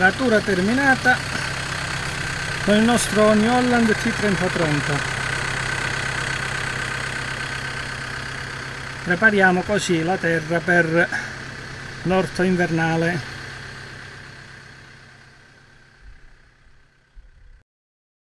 Aratura terminata con il nostro New Holland T3030. Prepariamo così la terra per l'orto invernale